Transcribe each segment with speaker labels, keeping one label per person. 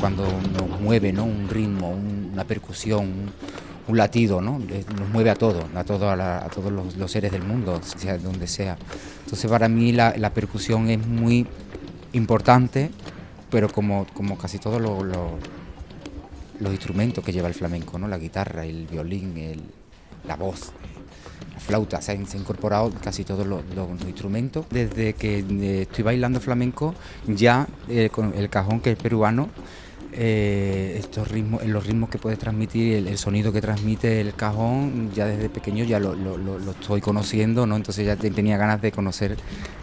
Speaker 1: cuando nos mueve ¿no? un ritmo, una percusión, un, latido, ¿no? nos mueve a todos, a, todo, a, todos los, seres del mundo, sea donde sea. Entonces para mí la, percusión es muy importante, pero como, como casi todos los instrumentos que lleva el flamenco, ¿no? la guitarra, el violín, el, la voz, la flauta, se han, incorporado casi todos los, instrumentos. Desde que eh, estoy bailando flamenco, ya eh, con el cajón que es peruano, eh, estos ritmos, los ritmos que puede transmitir, el, sonido que transmite el cajón, ya desde pequeño ya lo, estoy conociendo, ¿no? entonces ya tenía ganas de conocer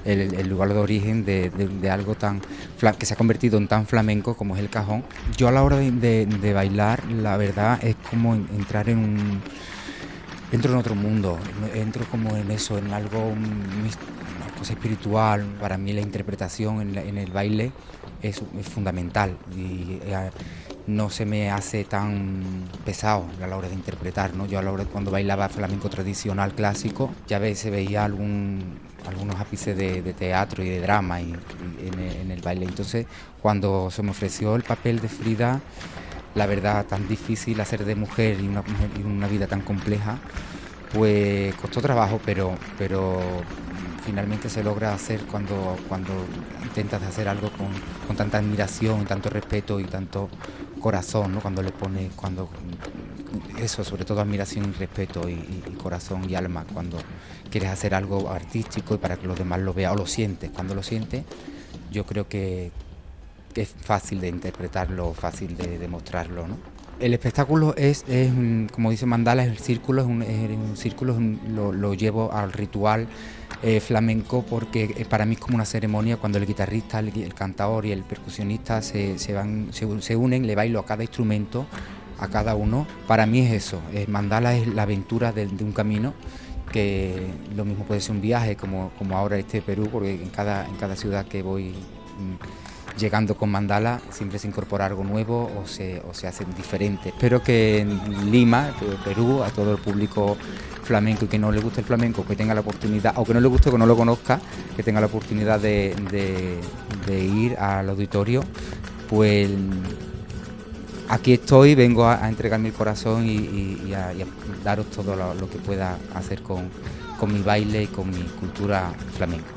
Speaker 1: el, lugar de origen de, algo tan que se ha convertido en tan flamenco como es el cajón. Yo a la hora de bailar, la verdad es como entrar en un entro en otro mundo, entro como en eso, en algo, espiritual. Para mí la interpretación en, el baile es, fundamental y eh, no se me hace tan pesado a la hora de interpretar. ¿no? Yo a la hora de cuando bailaba flamenco tradicional clásico, ya veces veía algún, algunos ápices de, teatro y de drama en, el baile. Entonces, cuando se me ofreció el papel de Frida, la verdad tan difícil hacer de mujer y una, una vida tan compleja, pues costó trabajo, pero, pero finalmente se logra hacer cuando, cuando intentas hacer algo con, tanta admiración, tanto respeto y tanto corazón, ¿no? cuando le pones, cuando eso, sobre todo admiración y respeto y, corazón y alma, cuando quieres hacer algo artístico y para que los demás lo vean o lo sientes, cuando lo sientes, yo creo que, es fácil de interpretarlo, fácil de demostrarlo. ¿no? El espectáculo es, como dice Mandala, es el círculo, es un, círculo, lo, llevo al ritual eh, flamenco porque para mí es como una ceremonia cuando el guitarrista, el, cantador y el percusionista se, se, van, se, unen, le bailo a cada instrumento, a cada uno. Para mí es eso, Mandala es la aventura de, un camino que lo mismo puede ser un viaje como, como ahora este Perú, porque en cada, en cada ciudad que voy mm, llegando con Mandala siempre se incorpora algo nuevo o se, o se hacen diferentes. Espero que en Lima, Perú, a todo el público flamenco y que no le guste el flamenco, que tenga la oportunidad, o que no le guste que no lo conozca, que tenga la oportunidad de, ir al auditorio, pues aquí estoy, vengo a, entregar mi corazón y, a, daros todo lo, que pueda hacer con, con mi baile y con mi cultura flamenca.